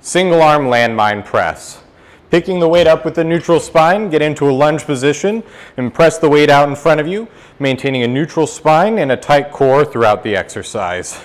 Single arm landmine press. Picking the weight up with the neutral spine, get into a lunge position and press the weight out in front of you, maintaining a neutral spine and a tight core throughout the exercise.